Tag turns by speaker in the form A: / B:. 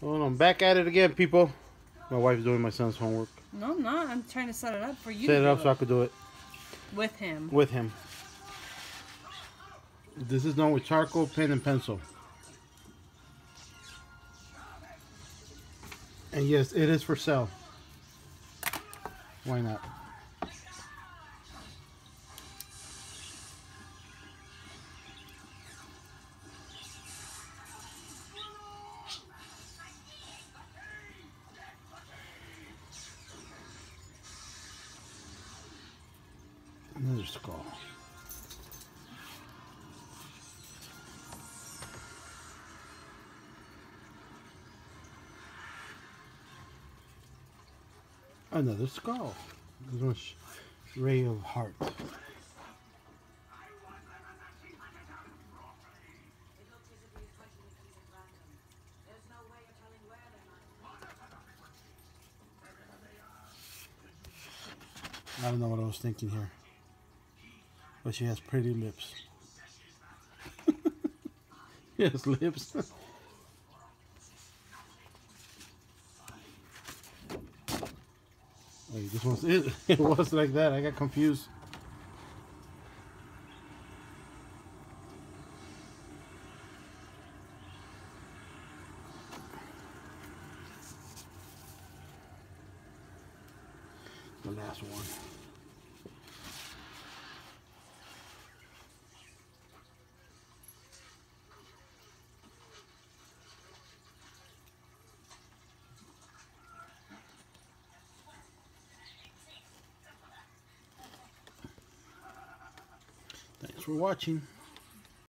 A: Hold on, back at it again, people. My wife's doing my son's homework.
B: No, I'm not. I'm trying to set it up for you.
A: Set it up so I could do it
B: with him.
A: with him. This is done with charcoal, pen, and pencil. And yes, it is for sale. Why not? Another skull. Another skull. This Ray of Heart. I don't know what I was thinking here. But she has pretty lips. yes, lips. This was it. It was like that. I got confused. The last one. For watching.